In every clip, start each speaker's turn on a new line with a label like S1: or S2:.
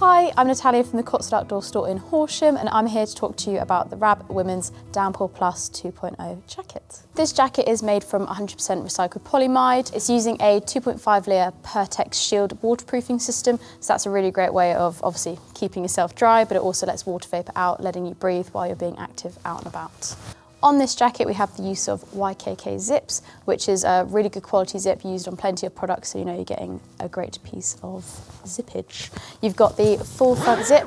S1: Hi, I'm Natalya from the Cotswold Outdoor Store in Horsham and I'm here to talk to you about the Rab Women's Downpour Plus 2.0 jacket. This jacket is made from 100% recycled polyamide. It's using a 2.5 layer Pertex Shield waterproofing system, so that's a really great way of obviously keeping yourself dry, but it also lets water vapour out, letting you breathe while you're being active out and about. On this jacket we have the use of YKK zips, which is a really good quality zip used on plenty of products, so you know you're getting a great piece of zippage. You've got the full front zip,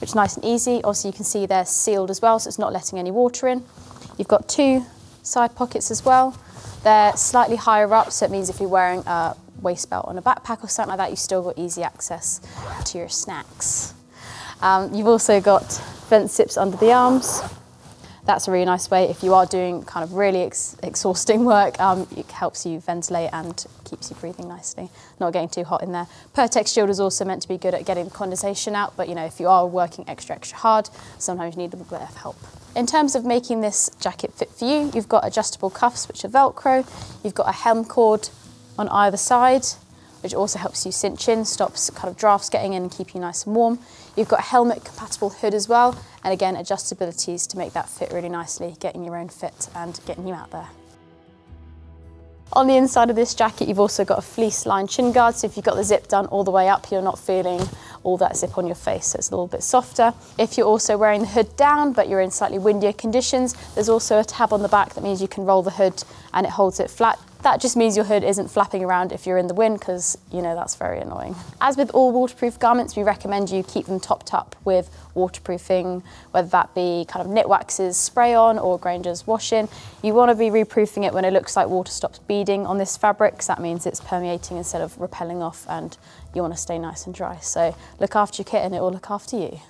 S1: which is nice and easy. Also you can see they're sealed as well, so it's not letting any water in. You've got two side pockets as well. They're slightly higher up, so it means if you're wearing a waist belt on a backpack or something like that, you've still got easy access to your snacks. Um, you've also got vent zips under the arms, that's a really nice way if you are doing kind of really ex exhausting work. Um, it helps you ventilate and keeps you breathing nicely, not getting too hot in there. Pertex Shield is also meant to be good at getting condensation out, but you know if you are working extra extra hard, sometimes you need a bit of help. In terms of making this jacket fit for you, you've got adjustable cuffs which are Velcro, you've got a hem cord on either side, which also helps you cinch in, stops kind of drafts getting in and keep you nice and warm. You've got a helmet compatible hood as well, and again, adjustabilities to make that fit really nicely, getting your own fit and getting you out there. On the inside of this jacket, you've also got a fleece lined chin guard, so if you've got the zip done all the way up, you're not feeling all that zip on your face, so it's a little bit softer. If you're also wearing the hood down, but you're in slightly windier conditions, there's also a tab on the back that means you can roll the hood and it holds it flat. That just means your hood isn't flapping around if you're in the wind because you know that's very annoying. As with all waterproof garments, we recommend you keep them topped up with waterproofing, whether that be kind of Nikwax's spray on or Granger's wash in. You want to be reproofing it when it looks like water stops beading on this fabric because that means it's permeating instead of repelling off and you want to stay nice and dry. So look after your kit and it will look after you.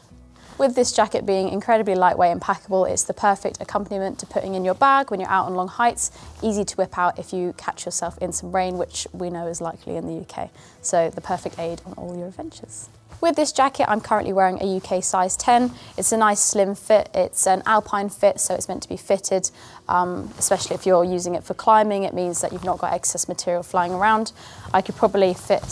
S1: With this jacket being incredibly lightweight and packable, it's the perfect accompaniment to putting in your bag when you're out on long heights, easy to whip out if you catch yourself in some rain, which we know is likely in the UK. So the perfect aid on all your adventures. With this jacket, I'm currently wearing a UK size 10. It's a nice slim fit. It's an alpine fit, so it's meant to be fitted, um, especially if you're using it for climbing. It means that you've not got excess material flying around. I could probably fit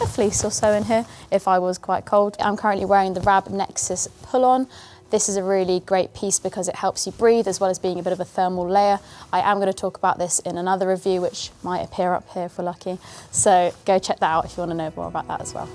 S1: a fleece or so in here if I was quite cold. I'm currently wearing the Rab Nexus pull-on. This is a really great piece because it helps you breathe as well as being a bit of a thermal layer. I am going to talk about this in another review which might appear up here if we're lucky. So go check that out if you want to know more about that as well.